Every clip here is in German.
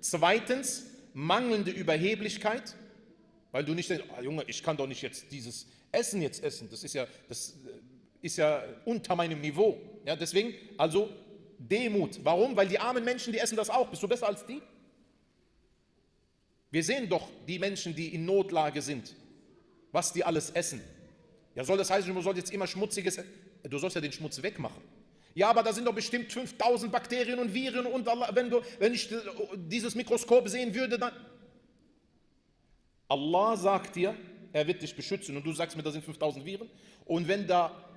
Zweitens, mangelnde Überheblichkeit, weil du nicht denkst, ah, Junge, ich kann doch nicht jetzt dieses Essen jetzt essen. Das ist ja, das äh, ist ja unter meinem Niveau. Ja, deswegen, also Demut. Warum? Weil die armen Menschen, die essen das auch. Bist du besser als die? Wir sehen doch die Menschen, die in Notlage sind, was die alles essen. Ja, soll das heißen, du sollst jetzt immer schmutziges, du sollst ja den Schmutz wegmachen. Ja, aber da sind doch bestimmt 5000 Bakterien und Viren und wenn, du, wenn ich dieses Mikroskop sehen würde, dann. Allah sagt dir, er wird dich beschützen und du sagst mir, da sind 5000 Viren. Und wenn da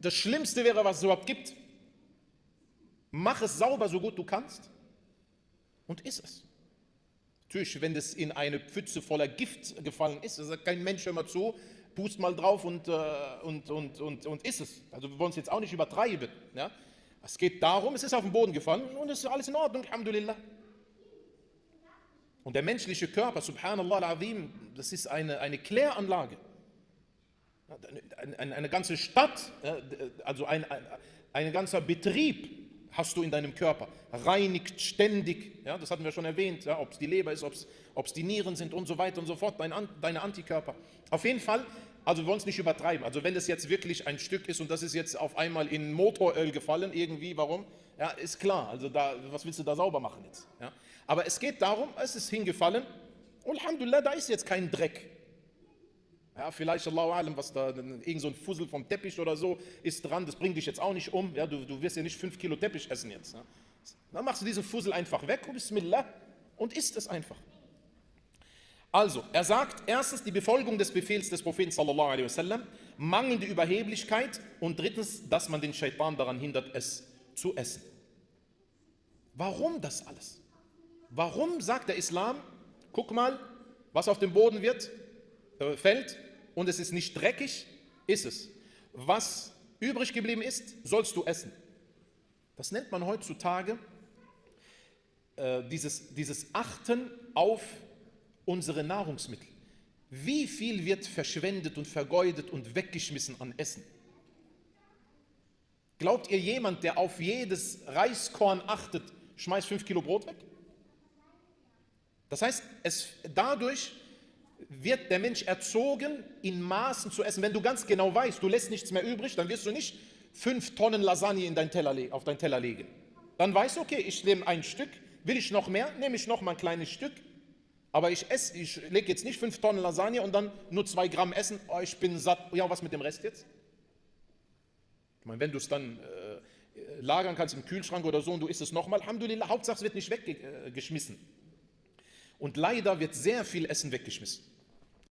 das Schlimmste wäre, was es überhaupt gibt, mach es sauber, so gut du kannst und iss es. Natürlich, wenn das in eine Pfütze voller Gift gefallen ist, sagt kein Mensch immer zu, pust mal drauf und, äh, und, und, und, und iss es. Also wir wollen es jetzt auch nicht übertreiben. Ja? Es geht darum, es ist auf den Boden gefallen und es ist alles in Ordnung, Alhamdulillah. Und der menschliche Körper, subhanallah al-azim, das ist eine, eine Kläranlage. Eine, eine, eine ganze Stadt, also ein, ein, ein ganzer Betrieb hast du in deinem Körper. Reinigt ständig, ja, das hatten wir schon erwähnt, ja, ob es die Leber ist, ob es die Nieren sind und so weiter und so fort, dein, deine Antikörper. Auf jeden Fall, also wir wollen es nicht übertreiben. Also wenn das jetzt wirklich ein Stück ist und das ist jetzt auf einmal in Motoröl gefallen, irgendwie, warum? Ja, ist klar, also da, was willst du da sauber machen jetzt? Ja? Aber es geht darum, es ist hingefallen, Alhamdulillah, da ist jetzt kein Dreck. Ja, vielleicht, Allahu Alam, was da, irgend so ein Fussel vom Teppich oder so ist dran, das bringt dich jetzt auch nicht um. Ja, du, du wirst ja nicht fünf Kilo Teppich essen jetzt. Ja. Dann machst du diesen Fussel einfach weg und Bismillah und isst es einfach. Also, er sagt erstens die Befolgung des Befehls des Propheten sallallahu alaihi wasallam, mangelnde Überheblichkeit und drittens, dass man den Shaitan daran hindert, es zu essen. Warum das alles? Warum sagt der Islam, guck mal, was auf dem Boden wird, äh, fällt, und es ist nicht dreckig, ist es. Was übrig geblieben ist, sollst du essen. Das nennt man heutzutage äh, dieses, dieses Achten auf unsere Nahrungsmittel. Wie viel wird verschwendet und vergeudet und weggeschmissen an Essen? Glaubt ihr, jemand, der auf jedes Reiskorn achtet, schmeißt fünf Kilo Brot weg? Das heißt, es, dadurch wird der Mensch erzogen, in Maßen zu essen. Wenn du ganz genau weißt, du lässt nichts mehr übrig, dann wirst du nicht fünf Tonnen Lasagne in dein Teller, auf dein Teller legen. Dann weißt du, okay, ich nehme ein Stück, will ich noch mehr, nehme ich noch mal ein kleines Stück. Aber ich esse, ich lege jetzt nicht fünf Tonnen Lasagne und dann nur zwei Gramm essen, oh, ich bin satt. Ja, was mit dem Rest jetzt? Ich meine, wenn du es dann äh, lagern kannst im Kühlschrank oder so und du isst es nochmal, Alhamdulillah, Hauptsache es wird nicht weggeschmissen. Und leider wird sehr viel Essen weggeschmissen.